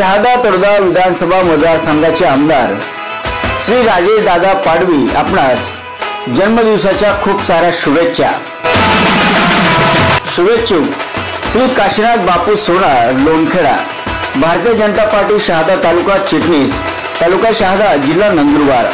शहादा तोडगा विधानसभा मतदारसंघाचे आमदार श्री राजेश दादा पाडवी आपणास जन्मदिवसाच्या खूप साऱ्या शुभेच्छा. शुभेच्छुक श्री काशीनाथ बापू सोनार लोणखेडा. भारतीय जनता पार्टी शहादा तालुका चिटणीस तालुका शहादा जिल्हा नंदुरबार.